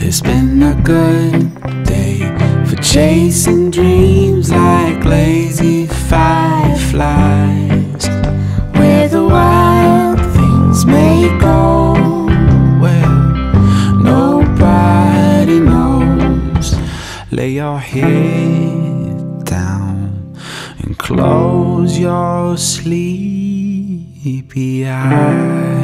It's been a good day for chasing dreams like lazy fireflies. Where the wild things may go, where nobody knows. Lay your head down and close your sleepy eyes.